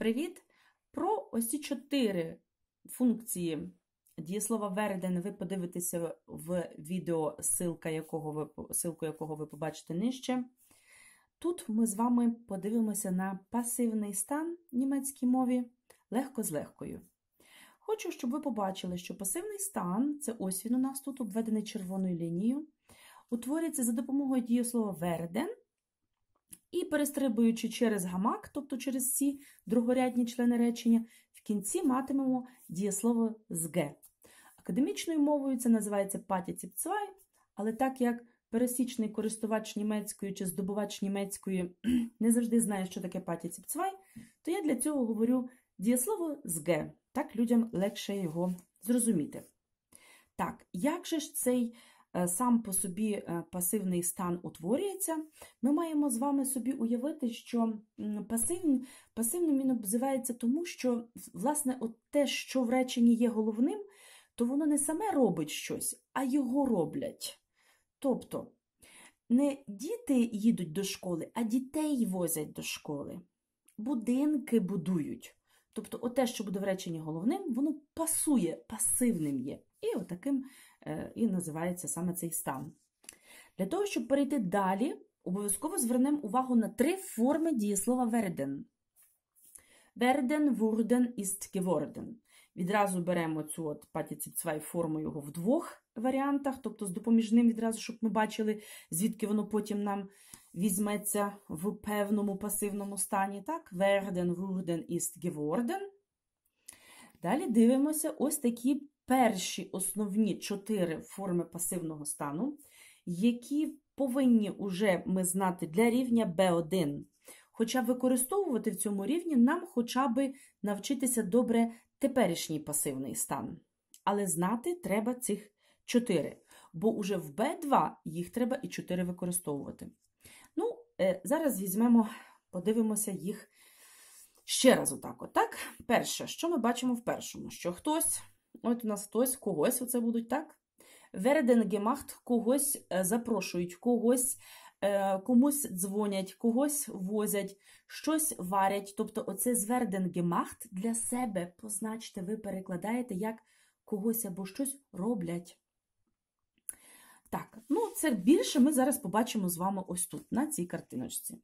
Привіт! Про ось ці чотири функції дієслова werden ви подивитеся в відео, ссылка якого ви, ссылку якого ви побачите нижче. Тут ми з вами подивимося на пасивний стан в німецькій мові легко з легкою. Хочу, щоб ви побачили, що пасивний стан це ось він у нас тут обведений червоною лінією, утворюється за допомогою дієслова werden і перестрибуючи через гамак, тобто через ці другорядні члени речення, в кінці матимемо дієслово з «г». Академічною мовою це називається патіціпцвай, але так як пересічний користувач німецької чи здобувач німецької не завжди знає, що таке патіціпцвай, то я для цього говорю дієслово з «г». Так людям легше його зрозуміти. Так, як же ж цей сам по собі е, пасивний стан утворюється, ми маємо з вами собі уявити, що пасивним, пасивним він обзивається тому, що власне, от те, що в реченні є головним, то воно не саме робить щось, а його роблять. Тобто, не діти їдуть до школи, а дітей возять до школи. Будинки будують. Тобто, те, що буде в реченні головним, воно пасує, пасивним є. І отаким Е, і називається саме цей стан. Для того, щоб перейти далі, обов'язково звернемо увагу на три форми дієслова werden. Werden, wurden, ist geworden. Відразу беремо цю от Патіціпцвай форму його в двох варіантах, тобто з допоміжним відразу, щоб ми бачили, звідки воно потім нам візьметься в певному пасивному стані. Так? Werden, wurden, ist geworden. Далі дивимося ось такі перші основні чотири форми пасивного стану, які повинні уже ми знати для рівня B1. Хоча використовувати в цьому рівні нам хоча б навчитися добре теперішній пасивний стан. Але знати треба цих чотири. Бо уже в B2 їх треба і чотири використовувати. Ну, е, зараз візьмемо, подивимося їх ще раз отак. Отак. Перше, що ми бачимо в першому? Що хтось От у нас хтось когось оце будуть, так? Werden когось е, запрошують, когось е, комусь дзвонять, когось возять, щось варять. Тобто, оце з werden gemacht для себе позначте, ви перекладаєте, як когось або щось роблять. Так, ну це більше ми зараз побачимо з вами ось тут, на цій картиночці.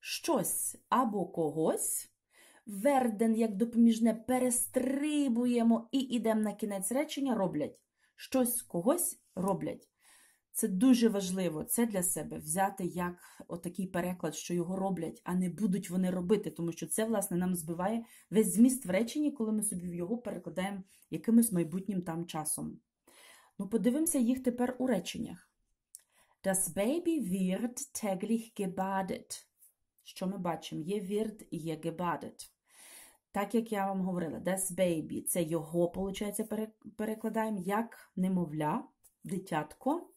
Щось або когось Верден, як допоміжне, перестрибуємо і йдемо на кінець речення, роблять. Щось когось роблять. Це дуже важливо, це для себе взяти як отакий переклад, що його роблять, а не будуть вони робити, тому що це, власне, нам збиває весь зміст в реченні, коли ми собі його перекладаємо якимось майбутнім там часом. Ну, подивимося їх тепер у реченнях. Das Baby wird täglich gebadet. Що ми бачимо? Є wird і є gebadet. Так як я вам говорила, das baby це його, виходить, перекладаємо як немовля, дитятко.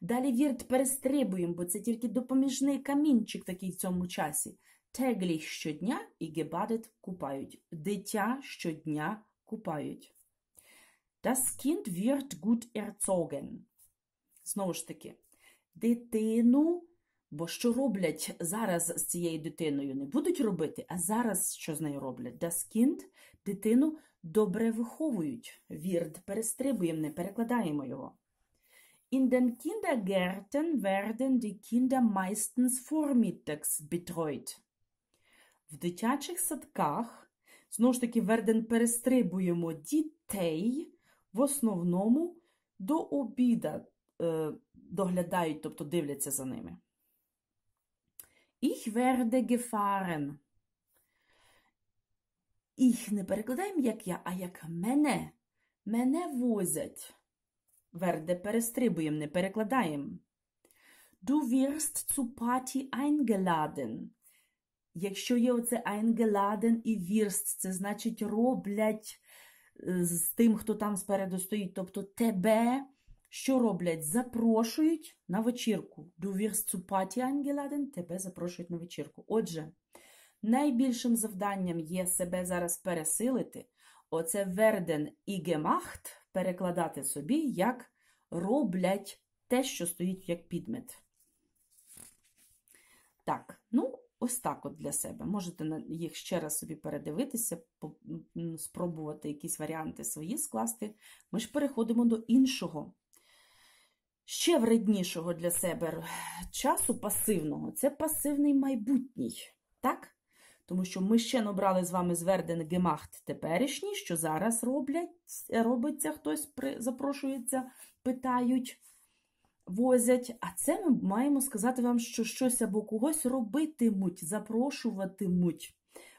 Далі вірт перестрибуємо, бо це тільки допоміжний камінчик такий в цьому часі. Теглі щодня і гебадет купають. Дитя щодня купають. Das Kind wird gut erzogen. Знову ж таки, дитину Бо що роблять зараз з цією дитиною? Не будуть робити, а зараз що з нею роблять? Das Kind дитину добре виховують. Вірд перестрибуємо, не перекладаємо його. In den Kindergärten werden die Kinder meistens vormittags betreut. В дитячих садках, знову ж таки, верден перестрибуємо дітей в основному до обіда е, доглядають, тобто дивляться за ними. Ich werde gefahren. Ich не перекладаємо як я, а як мене. Мене возять. Верде перестрибуємо, не перекладаємо. Du wirst zu Party eingeladen. Якщо є оце eingeladen і wirst, це значить роблять з тим, хто там спереду стоїть, тобто тебе що роблять? Запрошують на вечірку. Du wirst zu Party eingeladen, тебе запрошують на вечірку. Отже, найбільшим завданням є себе зараз пересилити. Оце werden і gemacht перекладати собі, як роблять те, що стоїть як підмет. Так, ну, ось так от для себе. Можете їх ще раз собі передивитися, спробувати якісь варіанти свої скласти. Ми ж переходимо до іншого, ще вреднішого для себе часу пасивного. Це пасивний майбутній. Так? Тому що ми ще набрали з вами зверден гемахт теперішній, що зараз роблять, робиться, хтось при, запрошується, питають, возять. А це ми маємо сказати вам, що щось або когось робитимуть, запрошуватимуть,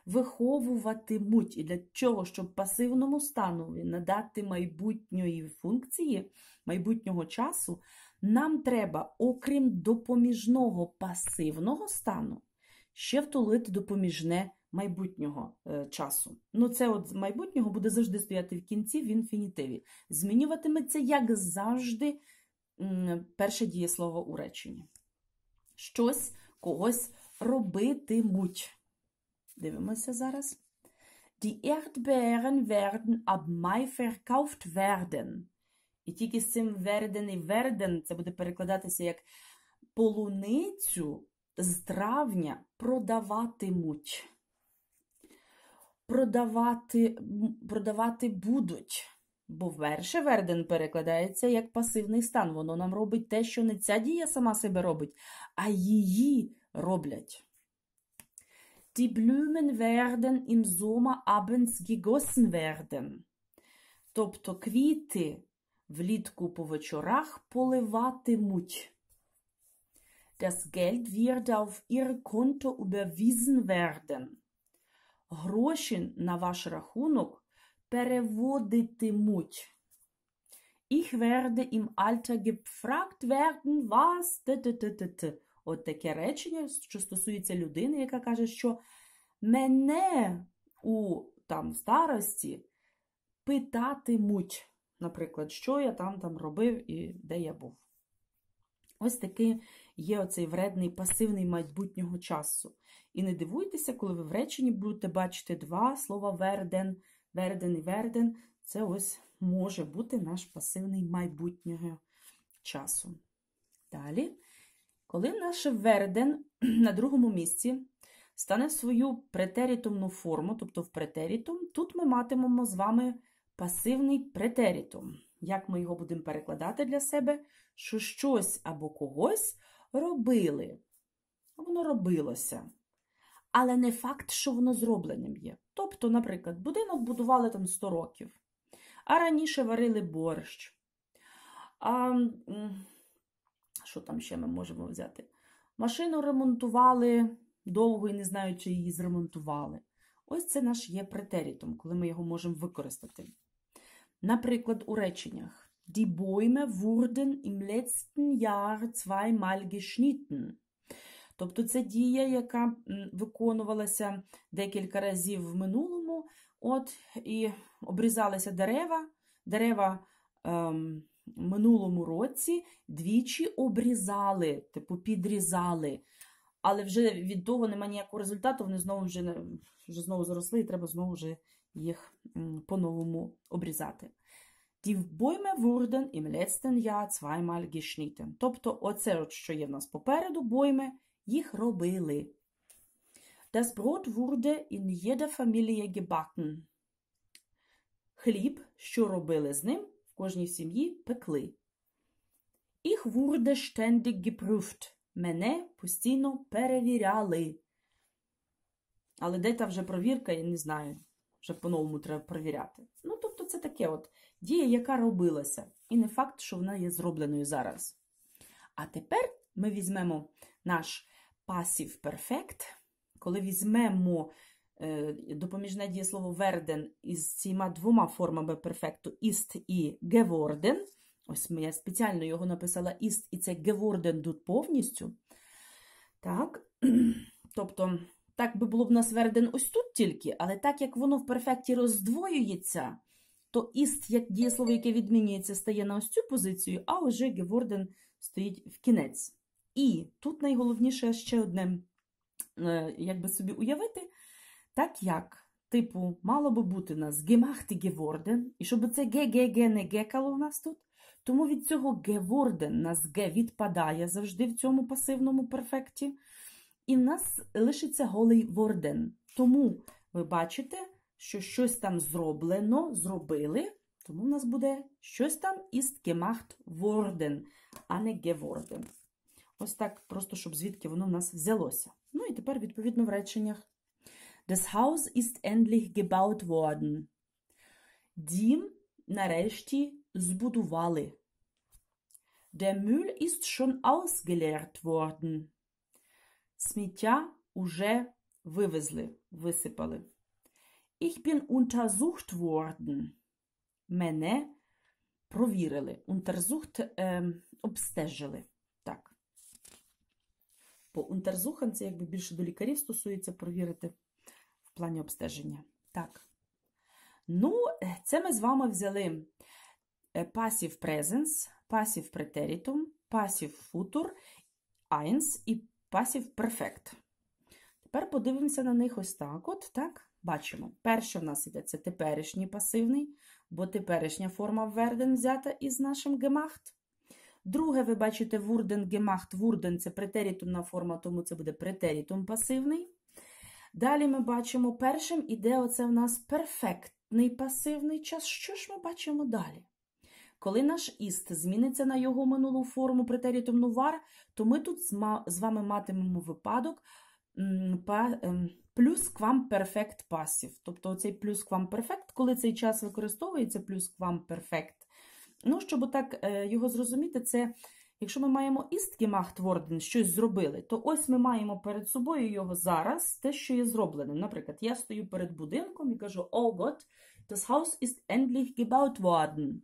виховуватимуть. І для чого? Щоб пасивному станові надати майбутньої функції, майбутнього часу, нам треба, окрім допоміжного пасивного стану, ще втулити допоміжне майбутнього е, часу. Ну, це от майбутнього буде завжди стояти в кінці в інфінітиві. Змінюватиметься, як завжди, перше дієслово у реченні. Щось когось робитимуть. Дивимося зараз. Die Erdbeeren werden ab Mai verkauft werden. І тільки з цим werden і werden це буде перекладатися як полуницю з травня продаватимуть. Продавати, продавати будуть. Бо верше верден перекладається як пасивний стан. Воно нам робить те, що не ця дія сама себе робить, а її роблять. Die Blumen werden im Sommer abends gegossen werden. Тобто квіти влітку по вечорах поливатимуть. Das Geld wird auf Ihr Konto überwiesen werden. Гроші на ваш рахунок переводитимуть. Ich werde im Alter gefragt werden, was... т-т-т-т-т. От таке речення, що стосується людини, яка каже, що мене у там старості питатимуть, наприклад, що я там там робив і де я був. Ось такий є оцей вредний пасивний майбутнього часу. І не дивуйтеся, коли ви в реченні будете бачити два слова верден, верден і верден. Це ось може бути наш пасивний майбутнього часу. Далі, коли наш верден на другому місці стане в свою претерітумну форму, тобто в претерітум, тут ми матимемо з вами пасивний претерітум. Як ми його будемо перекладати для себе? Що щось або когось робили. Воно робилося. Але не факт, що воно зробленим є. Тобто, наприклад, будинок будували там 100 років, а раніше варили борщ. А, що там ще ми можемо взяти? Машину ремонтували довго і не знаю, чи її зремонтували. Ось це наш є претерітум, коли ми його можемо використати. Наприклад, у реченнях. Die Bäume wurden im letzten Jahr zweimal geschnitten. Тобто це дія, яка виконувалася декілька разів в минулому, от, і обрізалися дерева. Дерева ем, минулому році двічі обрізали, типу підрізали. Але вже від того немає ніякого результату, вони знову вже, вже знову заросли, і треба знову вже їх по-новому обрізати. Die Bäume wurden im letzten Jahr zweimal geschnitten. Тобто, оце, от, що є в нас попереду, бойми, їх робили. Das Brot wurde in jeder Familie gebacken. Хліб, що робили з ним, кожній сім'ї пекли. Ich wurde ständig geprüft. Мене постійно перевіряли. Але де та вже провірка, я не знаю. Вже по-новому треба перевіряти. Ну, тобто, це таке от дія, яка робилася. І не факт, що вона є зробленою зараз. А тепер ми візьмемо наш passive perfect, коли візьмемо допоміжне дієслово werden із цими двома формами перфекту ist і geworden. Ось я спеціально його написала ist, і це geworden тут повністю. Так, тобто, так би було б нас werden ось тут тільки, але так як воно в перфекті роздвоюється, то ist, як дієслово, яке відмінюється, стає на ось цю позицію, а вже geworden стоїть в кінець. І тут найголовніше ще одне, е, як би собі уявити, так як, типу, мало би бути у нас gemacht geworden, і щоб це ге-ге-ге не гекало у нас тут, тому від цього geworden нас ге відпадає завжди в цьому пасивному перфекті. і в нас лишиться голий ворден. Тому ви бачите, що щось там зроблено, зробили, тому в нас буде щось там ist gemacht worden, а не geworden. Ось так, просто щоб звідки воно в нас взялося. Ну і тепер, відповідно, в реченнях. Das Haus ist endlich gebaut worden. Дім нарешті збудували. Der Müll ist schon ausgeleert worden. Сміття уже вивезли, висипали. Ich bin untersucht worden. Мене провірили. Untersucht е, обстежили. Так. Бо untersuchen це якби більше до лікарів стосується провірити плані обстеження. Так. Ну, це ми з вами взяли passive presence, passive preteritum, passive futur, eins і passive perfect. Тепер подивимося на них ось так. От, так, бачимо. Перше в нас іде це теперішній пасивний, бо теперішня форма верден взята із нашим gemacht. Друге, ви бачите, вурден, gemacht, вурден це претерітумна форма, тому це буде претерітум пасивний. Далі ми бачимо, першим іде оце в нас перфектний пасивний час. Що ж ми бачимо далі? Коли наш іст зміниться на його минулу форму претерітум нувар, то ми тут з вами матимемо випадок плюс квам перфект пасів. Тобто цей плюс квам перфект, коли цей час використовується плюс квам перфект. Ну, щоб так його зрозуміти, це якщо ми маємо істки махтворден, щось зробили, то ось ми маємо перед собою його зараз, те, що є зроблене. Наприклад, я стою перед будинком і кажу: О, Gott, das Haus ist endlich gebaut worden.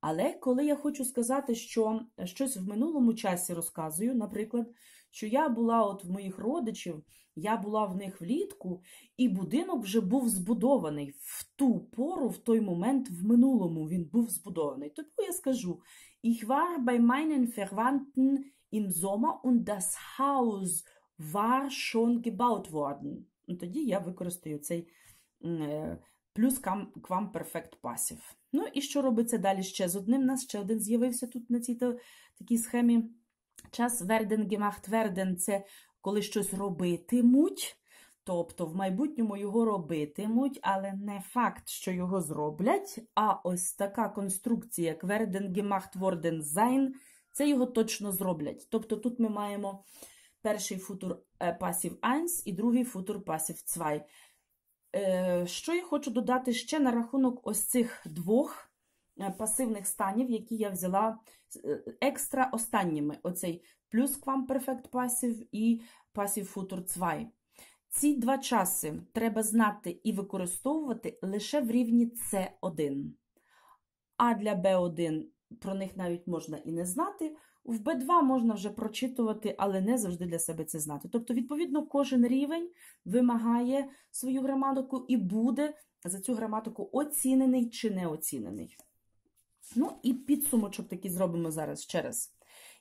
Але коли я хочу сказати, що щось в минулому часі розказую, наприклад, що я була от в моїх родичів, я була в них влітку, і будинок вже був збудований в ту пору, в той момент, в минулому він був збудований. Тому я скажу: Ich war bei meinen Verwandten im Sommer und das Haus war schon gebaut worden. Тоді я використаю цей плюс квам перфект пасів. Ну і що робиться далі ще з одним? У нас ще один з'явився тут на цій такій схемі. Час верден гемахт верден це коли щось робитимуть. Тобто в майбутньому його робитимуть, але не факт, що його зроблять. А ось така конструкція, як werden gemacht worden sein, це його точно зроблять. Тобто тут ми маємо перший футур пасів 1 і другий футур пасів 2. Що я хочу додати ще на рахунок ось цих двох пасивних станів, які я взяла екстра останніми: оцей плюс квам перфект пасів і пасів футур 2. Ці два часи треба знати і використовувати лише в рівні С1. А для Б1 про них навіть можна і не знати. В Б2 можна вже прочитувати, але не завжди для себе це знати. Тобто, відповідно, кожен рівень вимагає свою граматику і буде за цю граматику оцінений чи не оцінений. Ну, і підсумочок такий зробимо зараз ще раз.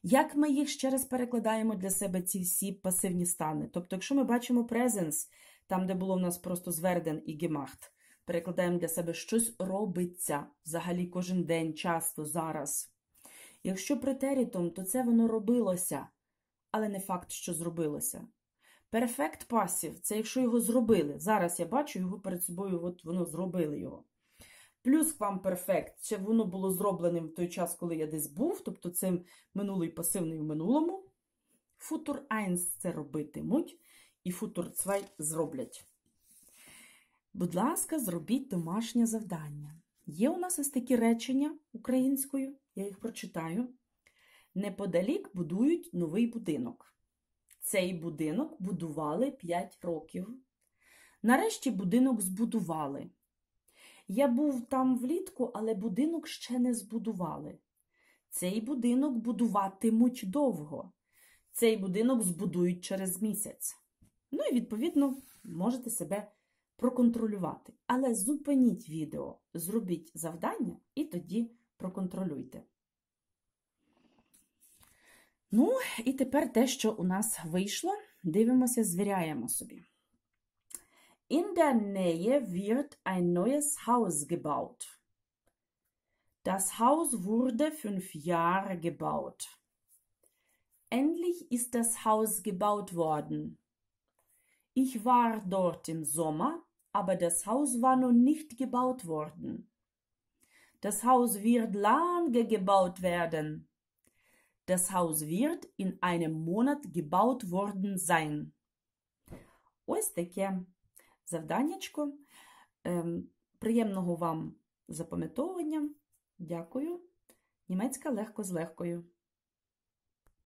Як ми їх ще раз перекладаємо для себе ці всі пасивні стани? Тобто, якщо ми бачимо presence, там, де було в нас просто зверден і gemacht, перекладаємо для себе щось робиться взагалі кожен день, часто, зараз. Якщо претерітом, то це воно робилося, але не факт, що зробилося. Перфект пасів це якщо його зробили. Зараз я бачу його перед собою, от воно зробили його. Плюс квам перфект, це воно було зробленим в той час, коли я десь був, тобто це минулий пасивний в минулому. Футур 1 це робитимуть, і футур 2 зроблять. Будь ласка, зробіть домашнє завдання. Є у нас ось такі речення українською, я їх прочитаю. Неподалік будують новий будинок. Цей будинок будували 5 років. Нарешті будинок збудували. Я був там влітку, але будинок ще не збудували. Цей будинок будуватимуть довго. Цей будинок збудують через місяць. Ну і, відповідно, можете себе проконтролювати. Але зупиніть відео, зробіть завдання і тоді проконтролюйте. Ну, і тепер те, що у нас вийшло, дивимося, звіряємо собі. In der Nähe wird ein neues Haus gebaut. Das Haus wurde fünf Jahre gebaut. Endlich ist das Haus gebaut worden. Ich war dort im Sommer, aber das Haus war noch nicht gebaut worden. Das Haus wird lange gebaut werden. Das Haus wird in einem Monat gebaut worden sein. Ось таке Завданнячко. Ем, приємного вам запам'ятовування. Дякую. Німецька легко з легкою.